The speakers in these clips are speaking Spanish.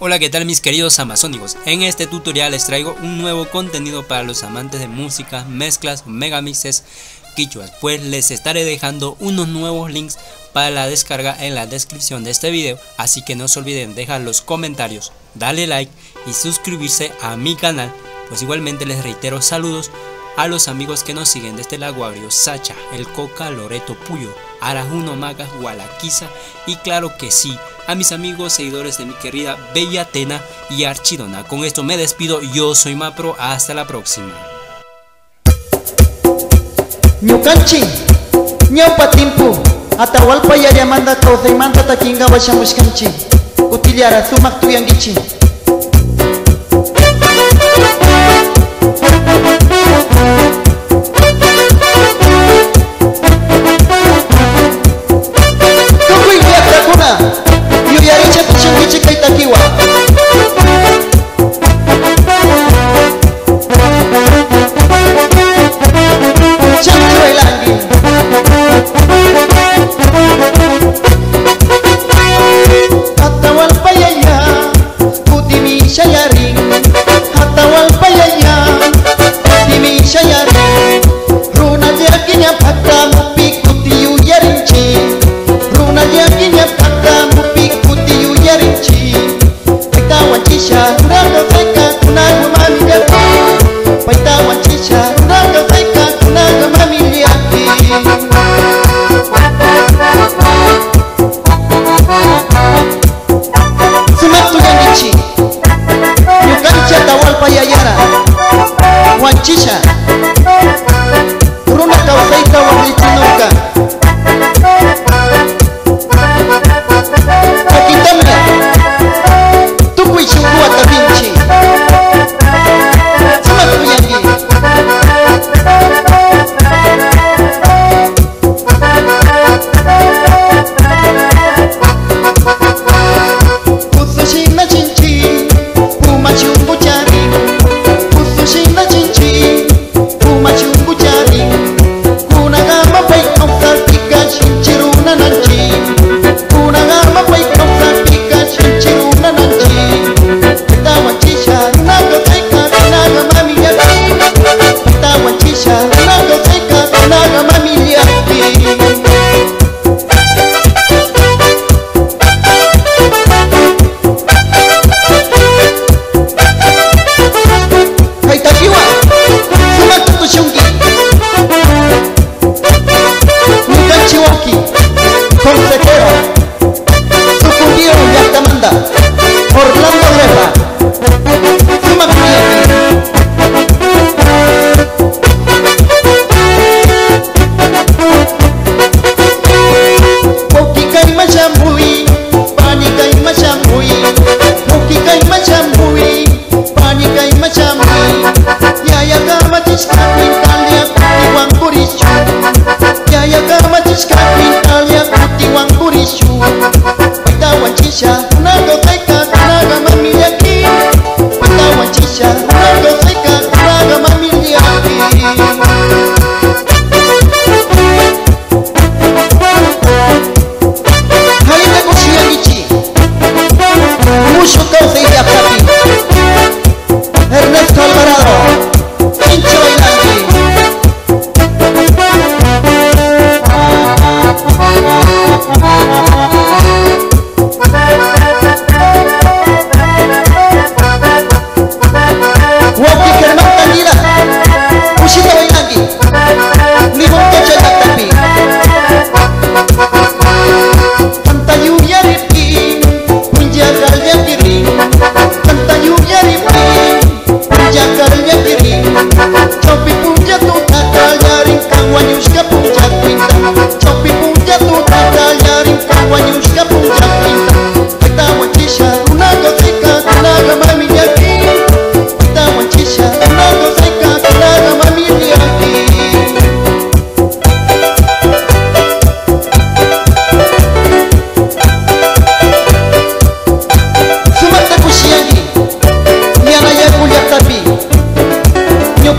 Hola qué tal mis queridos amazónicos, en este tutorial les traigo un nuevo contenido para los amantes de música, mezclas, megamixes, quichuas, pues les estaré dejando unos nuevos links para la descarga en la descripción de este video, así que no se olviden dejar los comentarios, darle like y suscribirse a mi canal, pues igualmente les reitero saludos a los amigos que nos siguen desde el Aguario, Sacha, El Coca, Loreto, Puyo, Arajuno, Magas, Gualaquiza y claro que sí, a mis amigos seguidores de mi querida Bella Atena y Archidona. Con esto me despido, yo soy Mapro, hasta la próxima.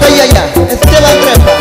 Ai, ai, ai, é